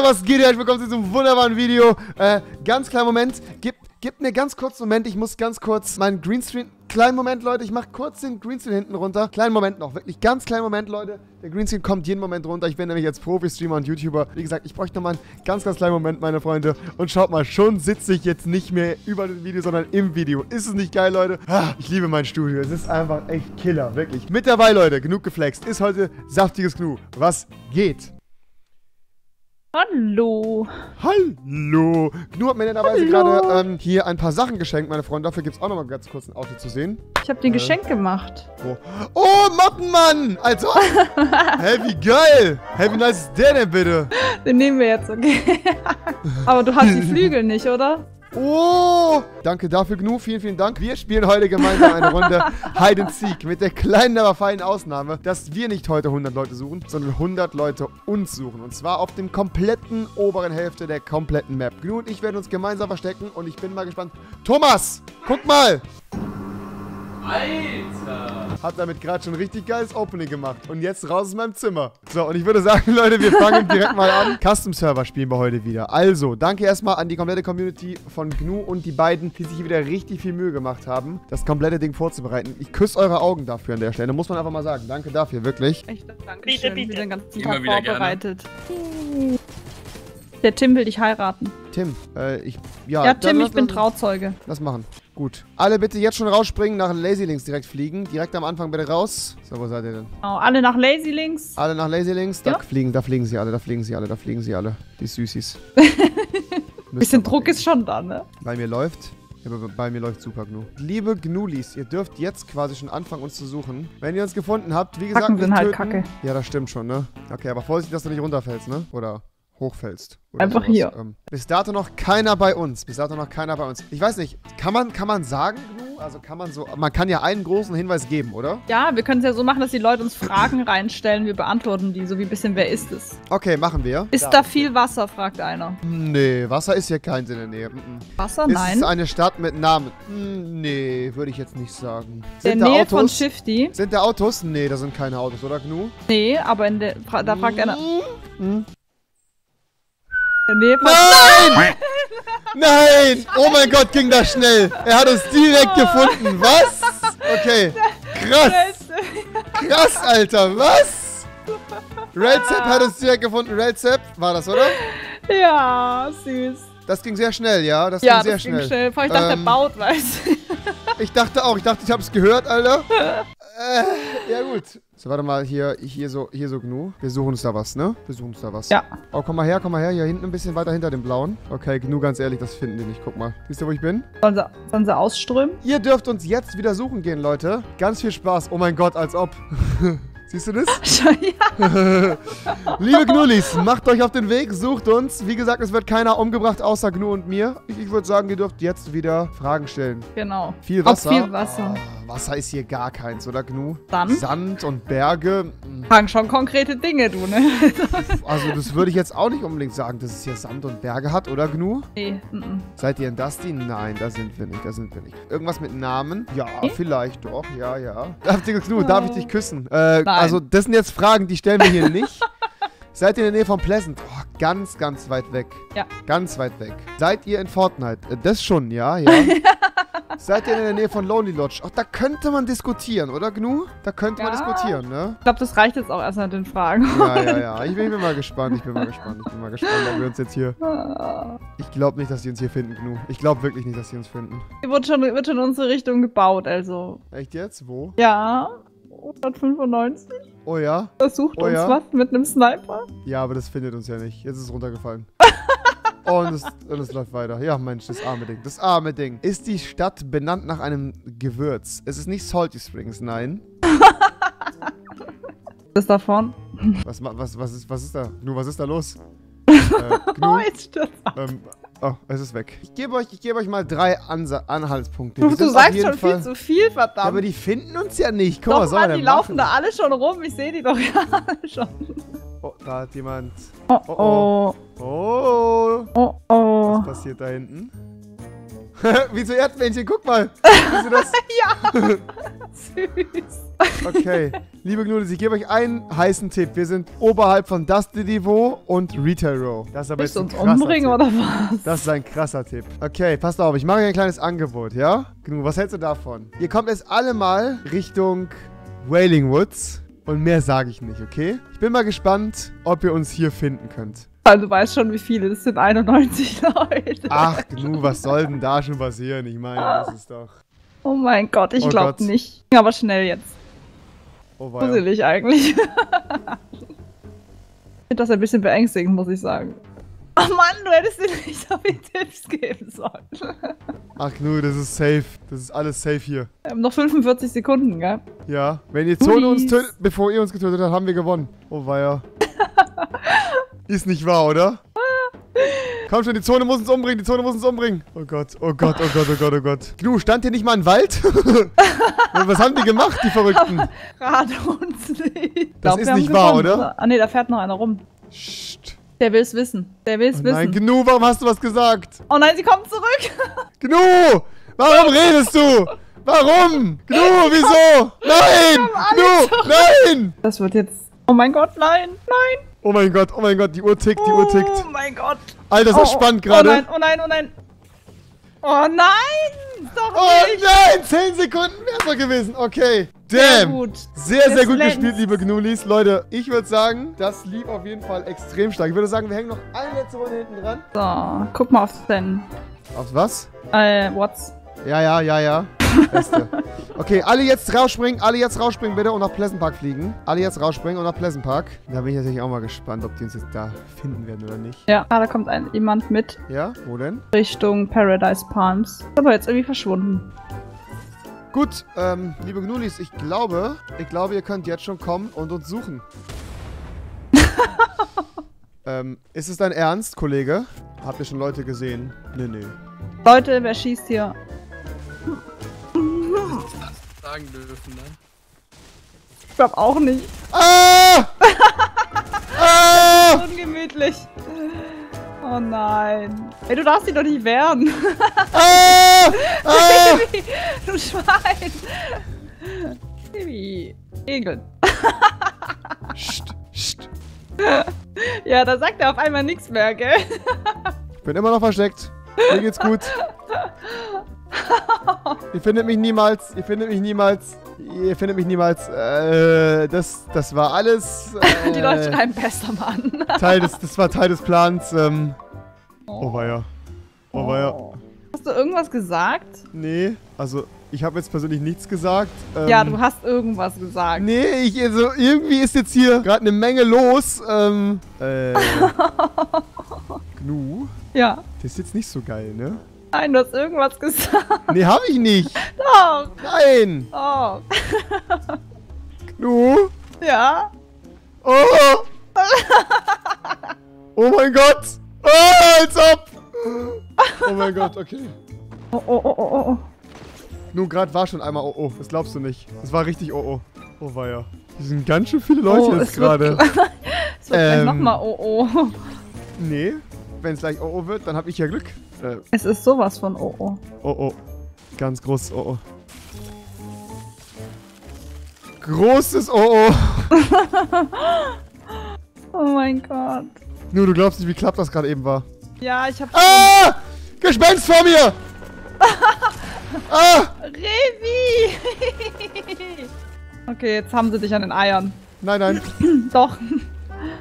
Leute, was geht? Herzlich willkommen zu diesem wunderbaren Video. Äh, ganz kleinen Moment. Gib, gib mir ganz kurz einen Moment. Ich muss ganz kurz meinen Greenscreen... Kleinen Moment, Leute. Ich mache kurz den Greenscreen hinten runter. Kleinen Moment noch. Wirklich ganz kleinen Moment, Leute. Der Greenscreen kommt jeden Moment runter. Ich bin nämlich jetzt Profi-Streamer und YouTuber. Wie gesagt, ich bräuchte nochmal einen ganz, ganz kleinen Moment, meine Freunde. Und schaut mal, schon sitze ich jetzt nicht mehr über dem Video, sondern im Video. Ist es nicht geil, Leute? Ah, ich liebe mein Studio. Es ist einfach echt Killer, wirklich. Mit dabei, Leute. Genug geflext. Ist heute saftiges Gnu. Was geht? Hallo. Hallo. Gnu hat mir netterweise gerade ähm, hier ein paar Sachen geschenkt, meine Freunde. Dafür gibt es auch nochmal ganz kurz ein Auto zu sehen. Ich habe dir ein Geschenk gemacht. Wo? Oh, Mottenmann! Also. Hä, wie geil! Hä, wie nice ist der denn bitte? Den nehmen wir jetzt, okay. Aber du hast die Flügel nicht, oder? Oh! Danke dafür, Gnu. Vielen, vielen Dank. Wir spielen heute gemeinsam eine Runde Hide and Seek. Mit der kleinen, aber feinen Ausnahme, dass wir nicht heute 100 Leute suchen, sondern 100 Leute uns suchen. Und zwar auf dem kompletten oberen Hälfte der kompletten Map. Gnu und ich werden uns gemeinsam verstecken und ich bin mal gespannt. Thomas! Guck mal! Alter! Hab damit gerade schon ein richtig geiles Opening gemacht. Und jetzt raus aus meinem Zimmer. So, und ich würde sagen, Leute, wir fangen direkt mal an. Custom-Server spielen wir heute wieder. Also, danke erstmal an die komplette Community von GNU und die beiden, die sich hier wieder richtig viel Mühe gemacht haben, das komplette Ding vorzubereiten. Ich küsse eure Augen dafür an der Stelle. Muss man einfach mal sagen. Danke dafür, wirklich. Echt, danke Bitte, bitte. Wieder den ganzen Tag vorbereitet. Der Tim will dich heiraten. Tim, äh, ich... Ja, Ja, Tim, ich bin Trauzeuge. Lass machen. Gut. Alle bitte jetzt schon rausspringen, nach Lazy Links direkt fliegen. Direkt am Anfang bitte raus. So, wo seid ihr denn? Genau, alle nach Lazy Links. Alle nach Lazy Links. Da Ja. fliegen, da fliegen sie alle, da fliegen sie alle, da fliegen sie alle. Die Süßis. Bisschen Druck ist schon da, ne? Bei mir läuft. Ja, aber bei mir läuft super Gnu. Liebe Gnulis, ihr dürft jetzt quasi schon anfangen, uns zu suchen. Wenn ihr uns gefunden habt, wie gesagt, nicht sind halt töten. kacke. Ja, das stimmt schon, ne? Okay, aber vorsichtig, dass du nicht runterfällst, ne? Oder hochfällst. Oder Einfach hier. Ähm, bis dato noch keiner bei uns. Bis dato noch keiner bei uns. Ich weiß nicht, kann man, kann man sagen, Gnu? Also kann man so, man kann ja einen großen Hinweis geben, oder? Ja, wir können es ja so machen, dass die Leute uns Fragen reinstellen. Wir beantworten die, so wie ein bisschen, wer ist es? Okay, machen wir. Ist da viel Wasser, fragt einer. Nee, Wasser ist hier keins in der Nähe. Wasser? Ist Nein. es eine Stadt mit Namen? Mm, Nee, würde ich jetzt nicht sagen. In der Nähe von Autos? Shifty. Sind da Autos? Nee, da sind keine Autos, oder Gnu? Nee, aber in der, da fragt einer. Hm? Von. Nein! Nein! Oh mein Gott, ging das schnell. Er hat uns direkt gefunden. Was? Okay. Krass. Krass, Alter. Was? Railzap hat uns direkt gefunden. Railzap war das, oder? Ja, süß. Das ging sehr schnell, ja? Das Ja, ging sehr das schnell. ging schnell. Vor allem, ich dachte, Ähm, der baut, weißt du. Ich dachte auch. Ich dachte, ich habe es gehört, Alter. Äh, ja gut. So, warte mal. Hier, hier so, hier so Gnu. Wir suchen uns da was, ne? Wir suchen uns da was. Ja. Oh, komm mal her, komm mal her. Hier hinten ein bisschen weiter hinter dem blauen. Okay, Gnu, ganz ehrlich, das finden die nicht. Guck mal. Siehst du, wo ich bin? Sollen sie, sollen sie ausströmen? Ihr dürft uns jetzt wieder suchen gehen, Leute. Ganz viel Spaß. Oh mein Gott, als ob. Siehst du das? ja. Liebe Gnulis, macht euch auf den Weg, sucht uns. Wie gesagt, es wird keiner umgebracht außer Gnu und mir. Ich, ich würde sagen, ihr dürft jetzt wieder Fragen stellen. Genau. Viel Ob Wasser. viel Wasser. Oh, Wasser ist hier gar keins, oder Gnu? Dann? Sand und Berge. mm, Fragen schon konkrete Dinge, du, ne? Also, das würde ich jetzt auch nicht unbedingt sagen, dass es hier Sand und Berge hat, oder Gnu? nee. mm, mm. Seid ihr in Dusty? Nein, da sind wir nicht, da sind wir nicht. Irgendwas mit Namen? Ja, Hm? vielleicht doch, ja, ja. Gnu, darf ich dich küssen? Äh, Nein. Also, das sind jetzt Fragen, die stellen wir hier nicht. Seid ihr in der Nähe von Pleasant? Oh, ganz, ganz weit weg. Ja. Ganz weit weg. Seid ihr in Fortnite? Äh, das schon, ja, ja. Seid ihr in der Nähe von Lonely Lodge? Ach, da könnte man diskutieren, oder Gnu? Da könnte man Ja. diskutieren, ne? Ich glaube, das reicht jetzt auch erstmal den Fragen. Ja, ja, ja. Ich bin, ich bin mal gespannt, ich bin mal gespannt, ich bin mal gespannt, ob wir uns jetzt hier... Ich glaube nicht, dass die uns hier finden, Gnu. Ich glaube wirklich nicht, dass die uns finden. Hier wird schon, wird schon in unsere Richtung gebaut, also. Echt jetzt? Wo? Ja. 195. Oh ja? Das sucht Oh uns ja? was mit einem Sniper. Ja, aber das findet uns ja nicht. Jetzt ist es runtergefallen. und, es, und es läuft weiter. Ja, Mensch, das arme Ding. Das arme Ding. Ist die Stadt benannt nach einem Gewürz? Es ist nicht Salty Springs, nein. Das davon. Was, ma- was, was, ist, was ist da? Gnu, was ist da los? äh, Oh, Gnu, jetzt stürzt ab. ähm, oh, es ist weg. Ich gebe euch, ich gebe euch mal drei Ansa Anhaltspunkte. Du, Wir du sagst schon Fall- viel zu viel, Ja, verdammt. aber die finden uns ja nicht. Guck mal, Doch, soll man Mann, die laufen machen? da alle schon rum. Ich sehe die doch ja alle schon. Oh, da hat jemand. Oh, Oh, oh. Oh, Oh, oh. was passiert da hinten? Wie so Erdmännchen, guck mal. Siehst du das? Ja. Süß. Okay. Liebe Gnudis, ich gebe euch einen heißen Tipp. Wir sind oberhalb von Dusty Niveau und Retail Row. Das ist aber Willst jetzt ein uns krasser umbringen Tipp. oder was? Das ist ein krasser Tipp. Okay, passt auf, ich mache euch ein kleines Angebot, ja? Gnu, was hältst du davon? Ihr kommt jetzt alle mal Richtung Wailing Woods und mehr sage ich nicht, okay? Ich bin mal gespannt, ob ihr uns hier finden könnt. Also, du weißt schon, wie viele. Das sind 91 Leute. Ach, Gnu, was soll denn da schon passieren? Ich meine, das ist doch... Oh mein Gott, ich Oh glaube nicht. Aber schnell jetzt. Oh. Gruselig eigentlich. ich finde das ein bisschen beängstigend, muss ich sagen. Oh Mann, du hättest dir nicht so viele Tipps geben sollen. Ach, Gnu, das ist safe. Das ist alles safe hier. Wir haben noch 45 Sekunden, gell? Ja, wenn ihr Zone uns tötet, bevor ihr uns getötet habt, haben wir gewonnen. Oh weia. Ist nicht wahr, oder? Komm schon, die Zone muss uns umbringen, die Zone muss uns umbringen. Oh Gott, oh Gott, oh Gott, oh Gott, oh Gott. Gnu, stand hier nicht mal ein Wald? Was haben die gemacht, die Verrückten? Rate uns nicht. Das ist nicht wahr, oder? Ah ne, da fährt noch einer rum. Psst. Der will's wissen. Der will's Oh nein, wissen. Gnu, warum hast du was gesagt? Oh nein, sie kommt zurück. Gnu, warum redest du? Warum? Gnu, wieso? Nein! Gnu, nein! Das wird jetzt. Oh mein Gott, nein, nein. Oh mein Gott, oh mein Gott, die Uhr tickt, die Uhr tickt. Oh mein Gott. Alter, ist oh, das spannend Oh gerade. nein, oh nein, oh nein. Oh nein! Doch Oh nicht! nein, 10 Sekunden wäre es gewesen. Okay. Sehr Damn. gut. Sehr, sehr Das gut gespielt, liebe Gnulis. Leute, ich würde sagen, das lief auf jeden Fall extrem stark. Ich würde sagen, wir hängen noch eine letzte Runde hinten dran. So, guck mal auf den. Auf was? Äh, what's? Ja, ja, ja, ja. Beste. Okay, alle jetzt rausspringen, alle jetzt rausspringen bitte und nach Pleasant Park fliegen. Alle jetzt rausspringen und nach Pleasant Park. Da bin ich natürlich auch mal gespannt, ob die uns jetzt da finden werden oder nicht. Ja, ah, da kommt ein, jemand mit Ja, wo denn? Richtung Paradise Palms. Ist aber jetzt irgendwie verschwunden. Gut, ähm, liebe Gnulis, ich glaube, ich glaube, ihr könnt jetzt schon kommen und uns suchen. ähm, ist es dein Ernst, Kollege? Habt ihr schon Leute gesehen? Nee, nee. Leute, wer schießt hier? Sagen dürfen, ne? Ich glaub auch nicht. Ah! ah! Ungemütlich. Oh nein. Ey, du darfst sie doch nicht wehren. Ah! Ah! du Schwein. Baby. Egel. Psst, psst. Ja, da sagt er auf einmal nichts mehr, gell? Ich bin immer noch versteckt. Mir geht's gut. Ihr findet mich niemals. Ihr findet mich niemals. Ihr findet mich niemals. Äh, das, das war alles. Äh, Die Leute schreiben bester Mann. Teil des, das war Teil des Plans. Ähm, oh weia. Oh weia. Hast du irgendwas gesagt? Nee, also ich habe jetzt persönlich nichts gesagt. Ähm, ja, du hast irgendwas gesagt. Nee, ich, also irgendwie ist jetzt hier gerade eine Menge los. Ähm, äh. Gnu? Ja. Das ist jetzt nicht so geil, ne? Nein, du hast irgendwas gesagt. Nee, habe ich nicht. Doch. Nein. Oh. Gnu? Ja. Oh! oh mein Gott! Oh, als ob! Oh mein Gott, okay. Oh, oh, oh, oh, oh. Nun, gerade war schon einmal oh oh. Das glaubst du nicht. Das war richtig oh oh. Oh weia. Hier sind ganz schön viele Leute Oh, jetzt gerade. Es wird Ähm. nochmal oh, oh. Nee. Wenn es gleich oh oh wird, dann habe ich ja Glück. Äh, Es ist sowas von oh, oh. oh oh. Ganz groß oh oh. Großes oh oh. Oh mein Gott. Nur du glaubst nicht, wie knapp das gerade eben war. Ja, ich hab... Ah! Gespenst vor mir! ah! Revi! okay, jetzt haben sie dich an den Eiern. Nein, nein. Doch.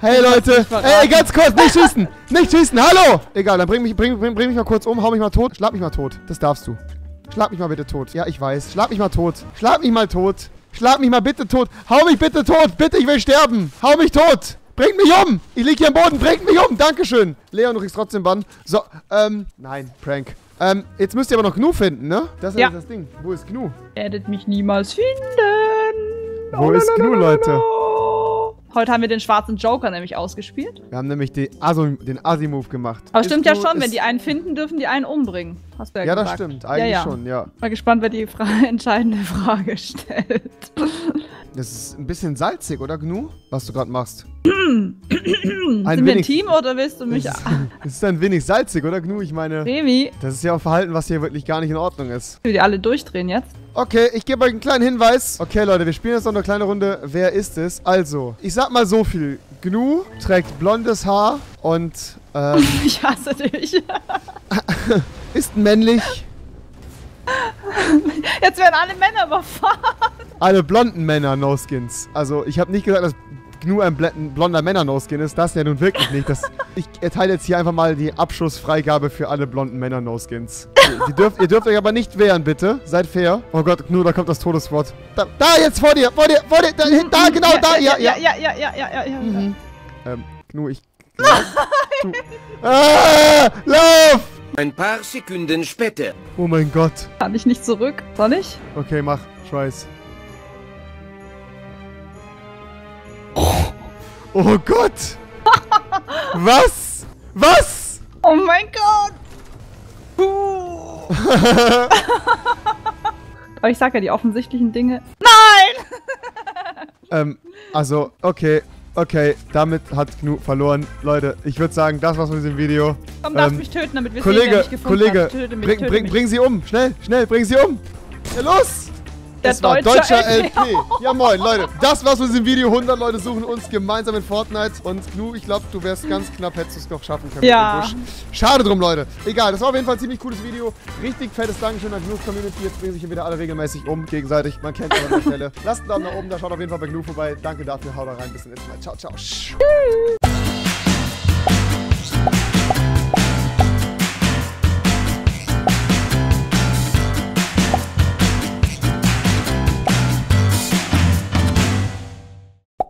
Hey Leute! Ey, ganz kurz, nicht schießen! Nicht schießen! Hallo! Egal, dann bring mich, bring, bring, bring mich mal kurz um, hau mich mal tot. Schlag mich mal tot. Das darfst du. Schlag mich mal bitte tot. Ja, ich weiß. Schlag mich mal tot. Schlag mich mal tot. Schlag mich mal bitte tot. Hau mich bitte tot. Bitte, ich will sterben. Hau mich tot. Bringt mich um. Ich lieg hier am Boden. Bringt mich um. Dankeschön. Leon, du kriegst trotzdem Bann. So, ähm, nein, Prank. Ähm, jetzt müsst ihr aber noch Gnu finden, ne? Das ist Ja. das Ding. Wo ist Gnu? Werdet mich niemals finden. Wo ist Gnu, Leute? Heute haben wir den schwarzen Joker nämlich ausgespielt. Wir haben nämlich die Aso, den Asi-Move gemacht. Aber Ist stimmt ja schon, wenn die einen finden, dürfen die einen umbringen. Hast du ja, Ja, das gesagt. stimmt. Eigentlich ja, ja. schon, ja. Mal gespannt, wer die Fra entscheidende Frage stellt. Das ist ein bisschen salzig, oder Gnu? Was du gerade machst. Sind wir ein Team oder willst du mich... Es ist, ist ein wenig salzig, oder Gnu? Ich meine, Remi, das ist ja auch Verhalten, was hier wirklich gar nicht in Ordnung ist. will die alle durchdrehen jetzt? Okay, ich gebe euch einen kleinen Hinweis. Okay, Leute, wir spielen jetzt noch eine kleine Runde. Wer ist es? Also, ich sag mal so viel. Gnu trägt blondes Haar und ähm, Ich hasse dich. ist männlich. Jetzt werden alle Männer überfahren. Alle blonden Männer No-Skins. Also, ich habe nicht gesagt, dass Gnu ein bl- ein blonder Männer-No-Skin ist. Das ja nun wirklich nicht. Das, ich erteile jetzt hier einfach mal die Abschussfreigabe für alle blonden Männer No-Skins. Die dürft, ihr dürft euch aber nicht wehren, bitte. Seid fair. Oh Gott, Gnu, da kommt das Todeswort. Da, da jetzt vor dir, vor dir, vor dir, da, da genau, da, ja, ja. Ja, ja, ja, ja, ja, ja. Mhm. Ähm, Gnu, ich... Du. Ah, lauf! Ein paar Sekunden später. Oh mein Gott. Kann ich nicht zurück? Soll ich? Okay, mach. Scheiß. Oh Gott! Was? Was? Oh mein Gott. Aber ich sag ja die offensichtlichen Dinge. Nein! ähm, also, okay. Okay, damit hat Gnu verloren. Leute, ich würde sagen, das war's mit diesem Video. Komm, Ähm, mich töten, damit wir sehen, wer Kollege, mich gefunden Kollege, hat. Töte mich, bring, bring, bring sie um. Schnell, schnell, bring sie um. Ja, los! Das war deutsche deutscher LP. LP. Ja, moin, Leute. Das war's mit diesem Video. 100 Leute suchen uns gemeinsam in Fortnite. Und Gnu, ich glaube, du wärst ganz knapp, hättest du es noch schaffen können Ja. mit dem Busch. Schade drum, Leute. Egal, das war auf jeden Fall ein ziemlich cooles Video. Richtig fettes Dankeschön an Gnu Community. Jetzt bringen sich hier wieder alle regelmäßig um, gegenseitig. Man kennt es an der Stelle. Lasst einen Daumen nach oben, da schaut auf jeden Fall bei Gnu vorbei. Danke dafür, haut da rein. Bis zum nächsten Mal. Ciao, ciao.